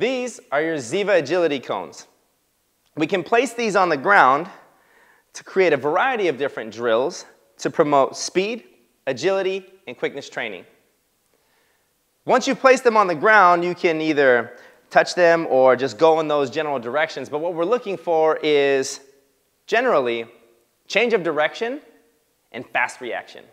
These are your ZIVA agility cones. We can place these on the ground to create a variety of different drills to promote speed, agility, and quickness training. Once you place them on the ground, you can either touch them or just go in those general directions. But what we're looking for is generally change of direction and fast reaction.